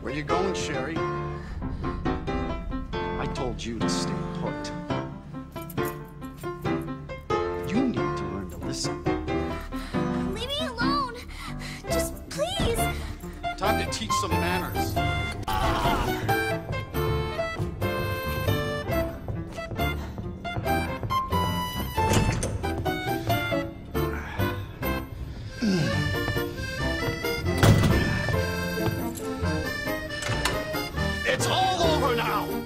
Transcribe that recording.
Where you going, Sherry? I told you to stay put. You need to learn to listen. Time to teach some manners. It's all over now.